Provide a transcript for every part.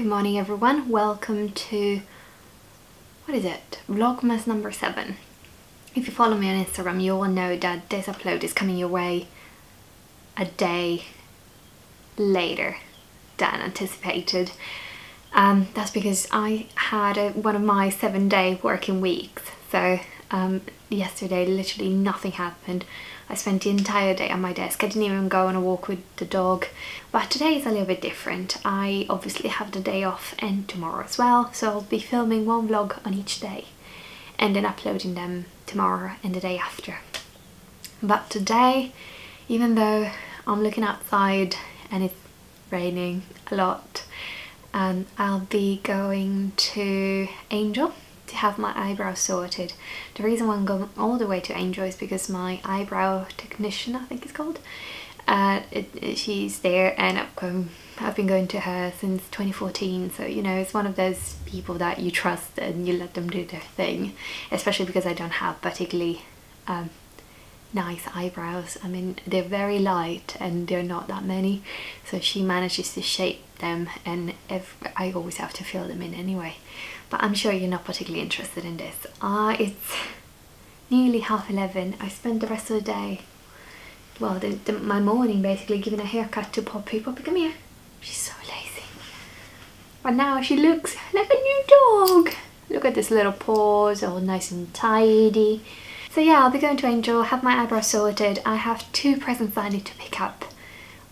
Good morning everyone, welcome to, what is it, Vlogmas number 7. If you follow me on Instagram you all know that this upload is coming your way a day later than anticipated. Um, that's because I had a, one of my seven day working weeks so um, yesterday literally nothing happened. I spent the entire day on my desk. I didn't even go on a walk with the dog. But today is a little bit different. I obviously have the day off and tomorrow as well. So I'll be filming one vlog on each day and then uploading them tomorrow and the day after. But today, even though I'm looking outside and it's raining a lot, um, I'll be going to Angel to have my eyebrows sorted. The reason why I'm going all the way to Angel is because my eyebrow technician, I think it's called, uh, it, it, she's there and I've, come, I've been going to her since 2014 so you know it's one of those people that you trust and you let them do their thing especially because I don't have particularly um, nice eyebrows. I mean, they're very light and they're not that many. So she manages to shape them and I always have to fill them in anyway but I'm sure you're not particularly interested in this. Uh, it's nearly half 11. I spent the rest of the day, well, the, the, my morning basically giving a haircut to Poppy. Poppy, come here. She's so lazy. But now she looks like a new dog. Look at this little paws, all nice and tidy. So yeah, I'll be going to Angel, have my eyebrows sorted. I have two presents I need to pick up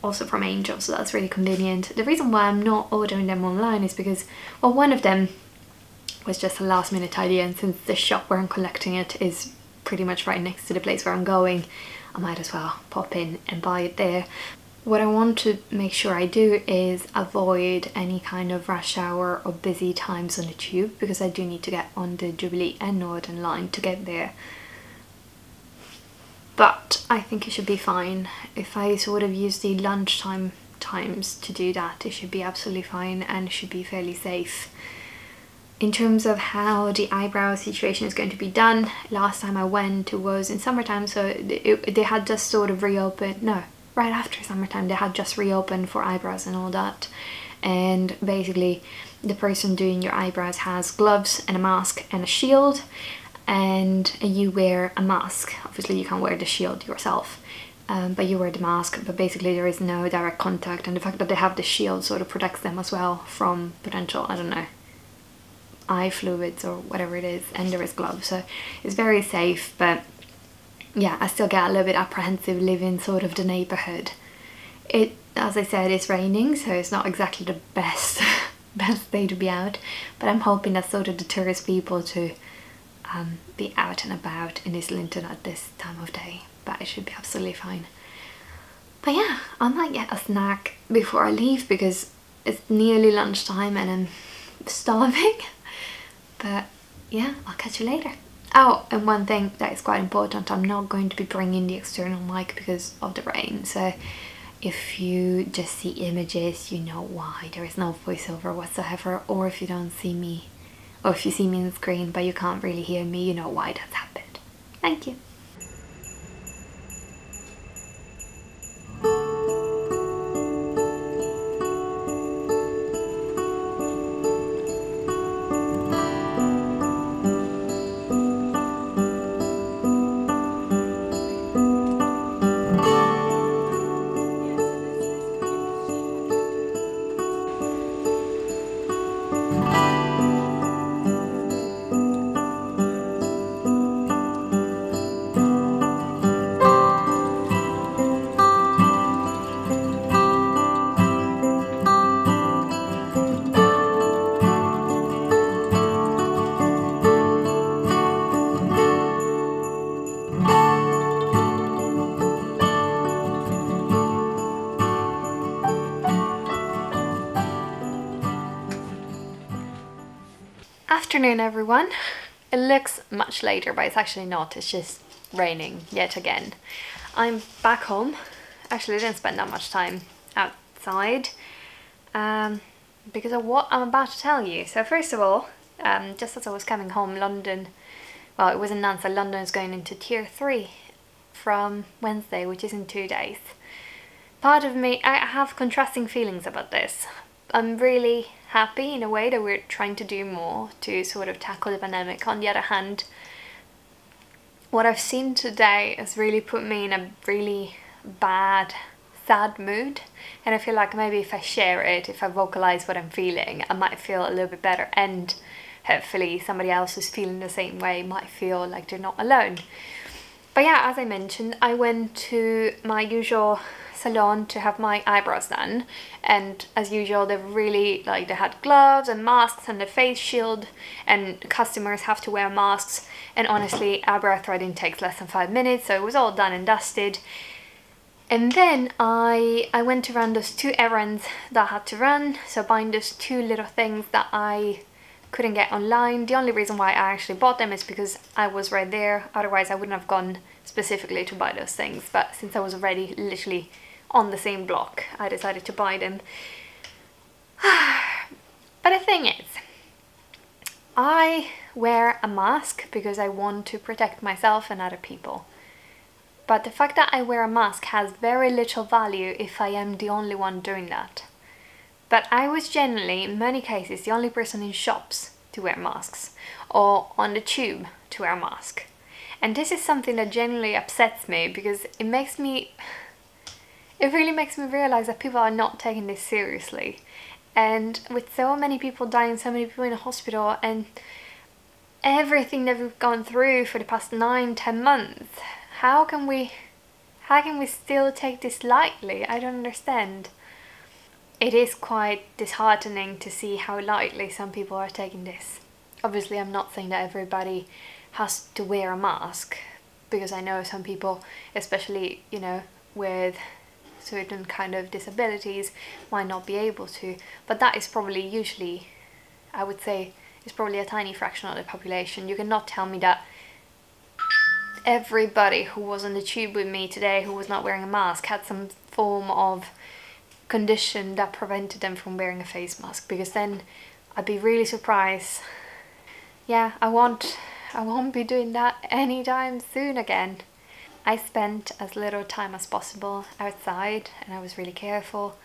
also from Angel, so that's really convenient. The reason why I'm not ordering them online is because, well, one of them was just a last minute idea and since the shop where I'm collecting it is pretty much right next to the place where I'm going I might as well pop in and buy it there. What I want to make sure I do is avoid any kind of rush hour or busy times on the tube because I do need to get on the Jubilee and Northern line to get there. But I think it should be fine. If I sort of use the lunchtime times to do that, it should be absolutely fine and should be fairly safe in terms of how the eyebrow situation is going to be done last time I went it was in summertime so it, they had just sort of reopened no right after summertime they had just reopened for eyebrows and all that. And basically the person doing your eyebrows has gloves and a mask and a shield and you wear a mask. Obviously you can't wear the shield yourself um, but you wear the mask but basically there is no direct contact and the fact that they have the shield sort of protects them as well from potential I don't know eye fluids or whatever it is and there is gloves. So it's very safe but yeah I still get a little bit apprehensive living sort of the neighborhood. It as I said it's raining so it's not exactly the best best day to be out but I'm hoping that sort of deters people to um, be out and about in Islington at this time of day but it should be absolutely fine. But yeah I might get a snack before I leave because it's nearly lunchtime and I'm starving but yeah, I'll catch you later. Oh, and one thing that is quite important, I'm not going to be bringing the external mic because of the rain. So if you just see images, you know why. There is no voiceover whatsoever. Or if you don't see me, or if you see me on the screen but you can't really hear me, you know why that's happened. Thank you. Afternoon everyone. It looks much later but it's actually not, it's just raining yet again. I'm back home. Actually I didn't spend that much time outside um, because of what I'm about to tell you. So first of all, um, just as I was coming home, London, well it was announced that London is going into tier 3 from Wednesday, which is in two days. Part of me, I have contrasting feelings about this. I'm really happy in a way that we're trying to do more to sort of tackle the pandemic. On the other hand, what I've seen today has really put me in a really bad, sad mood. And I feel like maybe if I share it, if I vocalize what I'm feeling, I might feel a little bit better. And hopefully somebody else who's feeling the same way might feel like they're not alone. But yeah, as I mentioned, I went to my usual salon to have my eyebrows done. And as usual they're really like they had gloves and masks and a face shield and customers have to wear masks. And honestly eyebrow threading takes less than five minutes so it was all done and dusted. And then I I went to run those two errands that I had to run. So buying those two little things that I couldn't get online. The only reason why I actually bought them is because I was right there. Otherwise I wouldn't have gone specifically to buy those things. But since I was already literally on the same block, I decided to buy them. but the thing is, I wear a mask because I want to protect myself and other people. But the fact that I wear a mask has very little value if I am the only one doing that. But I was generally, in many cases, the only person in shops to wear masks or on the tube to wear a mask. And this is something that generally upsets me because it makes me it really makes me realize that people are not taking this seriously. And with so many people dying, so many people in hospital, and everything that we've gone through for the past nine, ten months, how can we, how can we still take this lightly? I don't understand. It is quite disheartening to see how lightly some people are taking this. Obviously, I'm not saying that everybody has to wear a mask, because I know some people, especially, you know, with certain kind of disabilities might not be able to but that is probably usually I would say is probably a tiny fraction of the population you cannot tell me that everybody who was on the tube with me today who was not wearing a mask had some form of condition that prevented them from wearing a face mask because then I'd be really surprised. Yeah I won't I won't be doing that anytime soon again. I spent as little time as possible outside and I was really careful.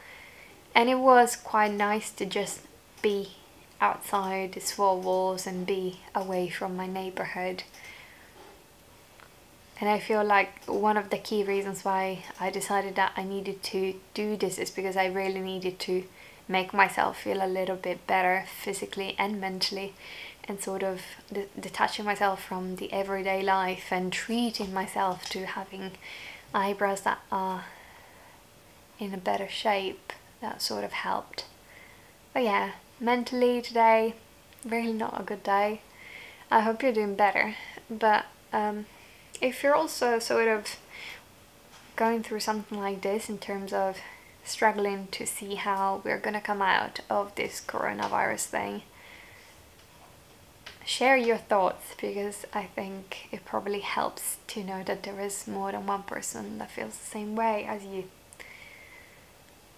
And it was quite nice to just be outside the four walls and be away from my neighborhood and I feel like one of the key reasons why I decided that I needed to do this is because I really needed to make myself feel a little bit better physically and mentally and sort of de detaching myself from the everyday life and treating myself to having eyebrows that are in a better shape. That sort of helped. But yeah mentally today really not a good day. I hope you're doing better but um, if you're also sort of going through something like this in terms of struggling to see how we're gonna come out of this coronavirus thing share your thoughts because I think it probably helps to know that there is more than one person that feels the same way as you.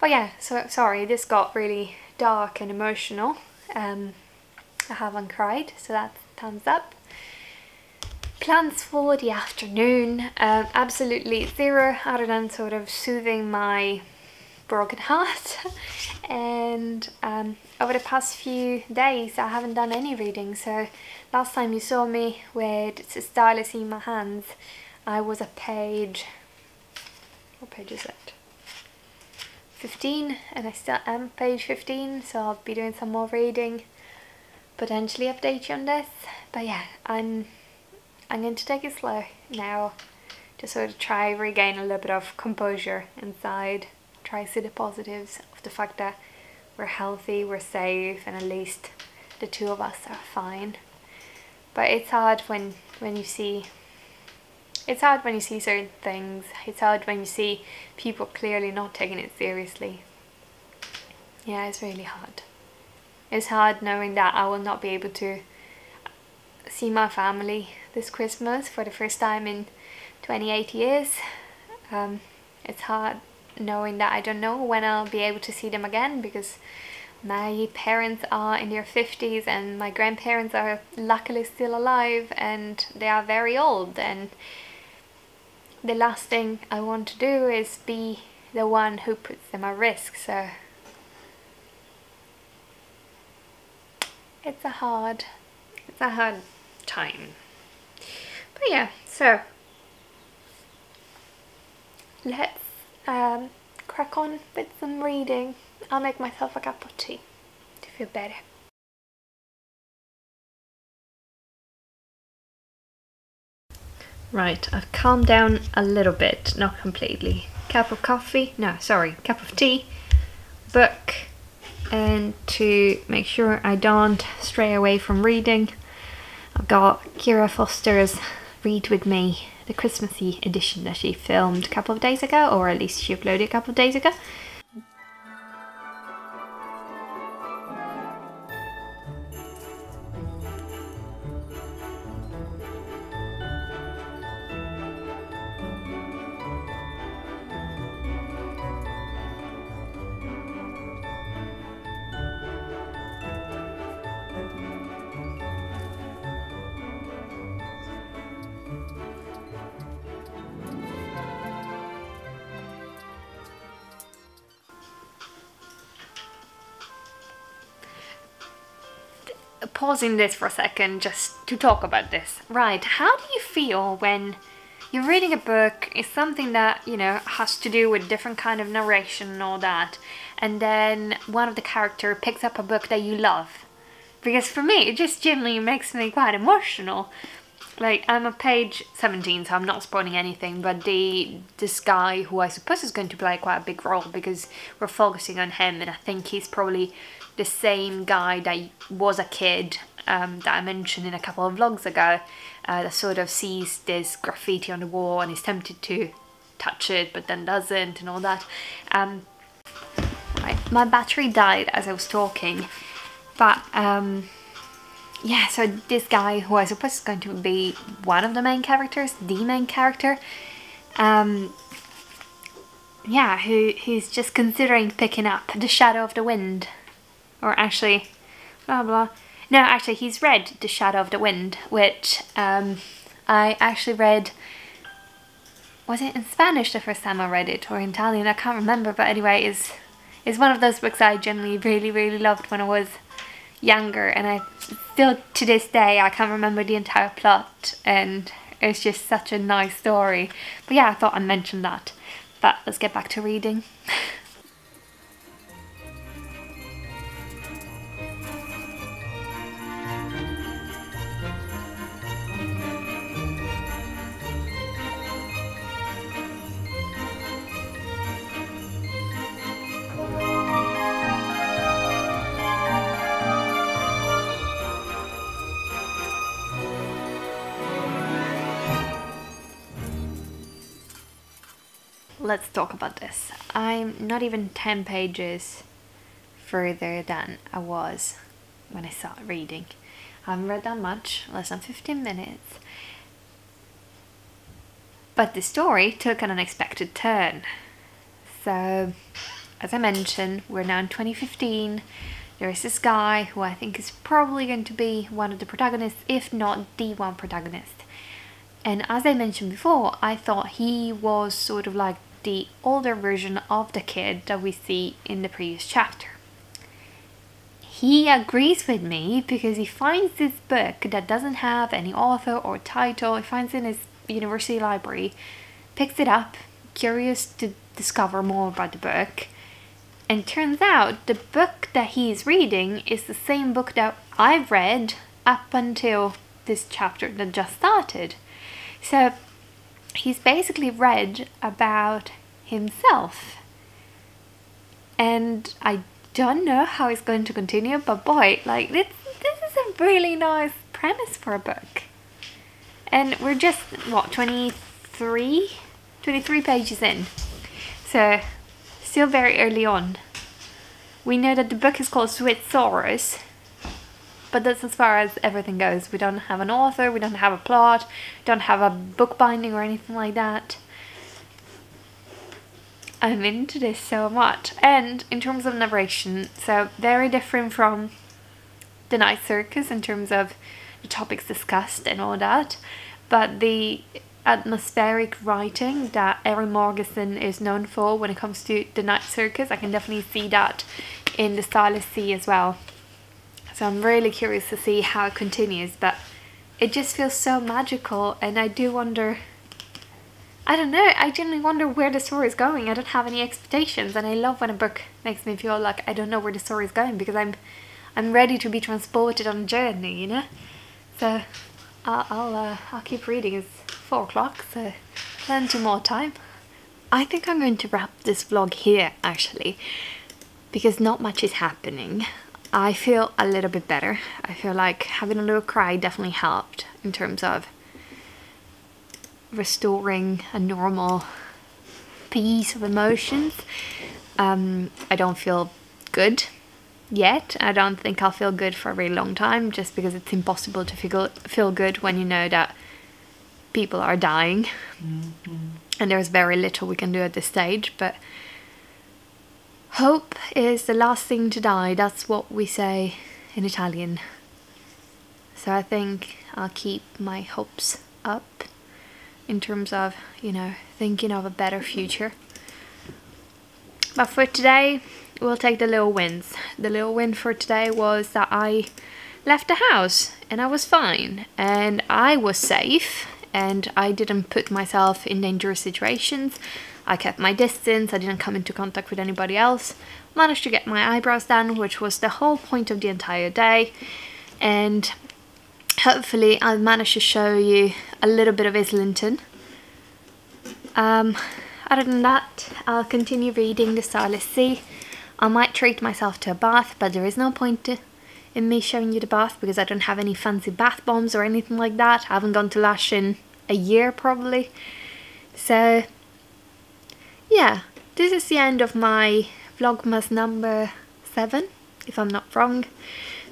But yeah, so sorry, this got really dark and emotional. Um, I haven't cried, so that's thumbs up. Plans for the afternoon, uh, absolutely zero other than sort of soothing my broken heart. And um, over the past few days I haven't done any reading. So last time you saw me with the stylus in my hands I was a page what page is it 15 and I still am page 15 so I'll be doing some more reading potentially update you on this. But yeah I'm I'm going to take it slow now to sort of try regain a little bit of composure inside try see the positives of the fact that we're healthy, we're safe, and at least the two of us are fine. But it's hard when when you see it's hard when you see certain things. It's hard when you see people clearly not taking it seriously. Yeah, it's really hard. It's hard knowing that I will not be able to see my family this Christmas for the first time in 28 years. Um, it's hard knowing that I don't know when I'll be able to see them again because my parents are in their 50s and my grandparents are luckily still alive and they are very old and the last thing I want to do is be the one who puts them at risk so it's a hard, it's a hard time. But yeah, so let's um, crack on with some reading. I'll make myself a cup of tea to feel better. Right, I've calmed down a little bit, not completely. Cup of coffee, no, sorry, cup of tea, book, and to make sure I don't stray away from reading, got Kira Foster's Read With Me, the Christmassy edition that she filmed a couple of days ago, or at least she uploaded a couple of days ago. Pausing this for a second just to talk about this. Right, how do you feel when you're reading a book, it's something that, you know, has to do with different kind of narration and all that, and then one of the character picks up a book that you love? Because for me, it just generally makes me quite emotional. Like, I'm on page 17, so I'm not spoiling anything, but the this guy, who I suppose is going to play quite a big role because we're focusing on him, and I think he's probably the same guy that was a kid um, that I mentioned in a couple of vlogs ago uh, that sort of sees this graffiti on the wall and is tempted to touch it but then doesn't and all that. Um, right, my battery died as I was talking but um, yeah so this guy who I suppose is going to be one of the main characters, the main character um, yeah, who who's just considering picking up The Shadow of the Wind or actually, blah blah. No, actually, he's read The Shadow of the Wind, which um, I actually read. Was it in Spanish the first time I read it, or in Italian? I can't remember, but anyway, is is one of those books I generally really really loved when I was younger, and I still to this day I can't remember the entire plot, and it's just such a nice story. But yeah, I thought I'd mention that. But let's get back to reading. let's talk about this. I'm not even 10 pages further than I was when I started reading. I haven't read that much, less than 15 minutes. But the story took an unexpected turn. So, as I mentioned, we're now in 2015. There is this guy who I think is probably going to be one of the protagonists, if not the one protagonist. And as I mentioned before, I thought he was sort of like the older version of the kid that we see in the previous chapter. He agrees with me because he finds this book that doesn't have any author or title, he finds it in his university library, picks it up, curious to discover more about the book, and turns out the book that he's reading is the same book that I've read up until this chapter that just started. So he's basically read about himself. And I don't know how it's going to continue, but boy, like this, this is a really nice premise for a book. And we're just, what, 23? 23 pages in. So, still very early on. We know that the book is called Sweet Sorrows, but that's as far as everything goes. We don't have an author, we don't have a plot, we don't have a book binding or anything like that. I'm into this so much. And in terms of narration, so very different from the Night Circus in terms of the topics discussed and all that. But the atmospheric writing that Erin Morgenstern is known for when it comes to the Night Circus, I can definitely see that in the Starless Sea as well. So I'm really curious to see how it continues, but it just feels so magical and I do wonder I don't know, I genuinely wonder where the story is going. I don't have any expectations and I love when a book makes me feel like I don't know where the story is going because I'm I'm ready to be transported on a journey, you know? So I'll, I'll, uh, I'll keep reading. It's four o'clock, so plenty more time. I think I'm going to wrap this vlog here actually because not much is happening. I feel a little bit better. I feel like having a little cry definitely helped in terms of restoring a normal piece of emotions. Um, I don't feel good yet. I don't think I'll feel good for a very long time just because it's impossible to feel, feel good when you know that people are dying mm -hmm. and there's very little we can do at this stage but hope is the last thing to die. That's what we say in Italian. So I think I'll keep my hopes up in terms of you know thinking of a better future. But for today we'll take the little wins. The little win for today was that I left the house and I was fine. And I was safe and I didn't put myself in dangerous situations. I kept my distance, I didn't come into contact with anybody else, managed to get my eyebrows done, which was the whole point of the entire day, and hopefully I'll manage to show you a little bit of Islington. Um, other than that, I'll continue reading The Starless Sea. I might treat myself to a bath, but there is no point to, in me showing you the bath because I don't have any fancy bath bombs or anything like that. I haven't gone to Lush in a year probably. So yeah, this is the end of my Vlogmas number 7, if I'm not wrong.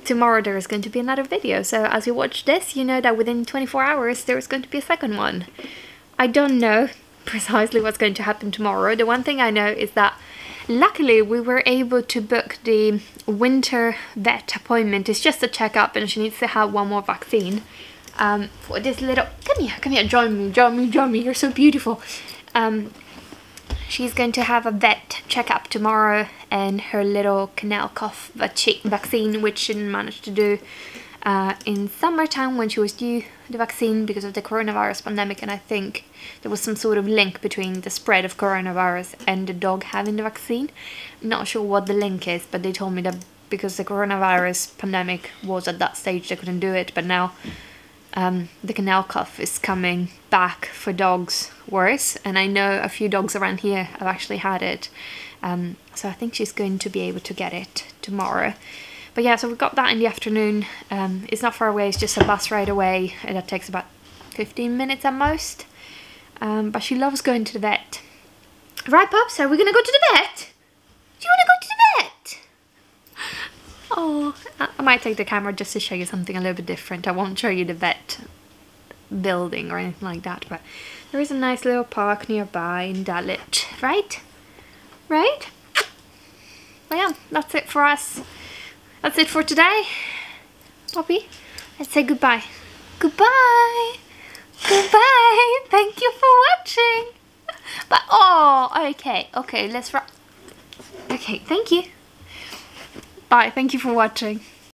Tomorrow there is going to be another video, so as you watch this, you know that within 24 hours there is going to be a second one. I don't know precisely what's going to happen tomorrow. The one thing I know is that luckily we were able to book the winter vet appointment. It's just a checkup and she needs to have one more vaccine um, for this little, come here, come here, join me, join me, join me, you're so beautiful. Um, she's going to have a vet checkup tomorrow and her little kennel cough vaccine, which she didn't manage to do uh, in summertime when she was due the vaccine because of the coronavirus pandemic and I think there was some sort of link between the spread of coronavirus and the dog having the vaccine. not sure what the link is but they told me that because the coronavirus pandemic was at that stage they couldn't do it but now um, the kennel cough is coming back for dogs worse and I know a few dogs around here have actually had it. Um, so I think she's going to be able to get it tomorrow. But yeah so we've got that in the afternoon. Um, it's not far away it's just a bus ride away and that takes about 15 minutes at most. Um, but she loves going to the vet. Right Pop so we're gonna go to the vet do you want to go to the vet Oh, I might take the camera just to show you something a little bit different. I won't show you the vet building or anything like that, but there is a nice little park nearby in Dulwich, right? Right? Well, yeah, that's it for us. That's it for today. Poppy, let's say goodbye. Goodbye. Goodbye. Thank you for watching. But oh, okay, okay, let's wrap. Okay, thank you. Bye, thank you for watching.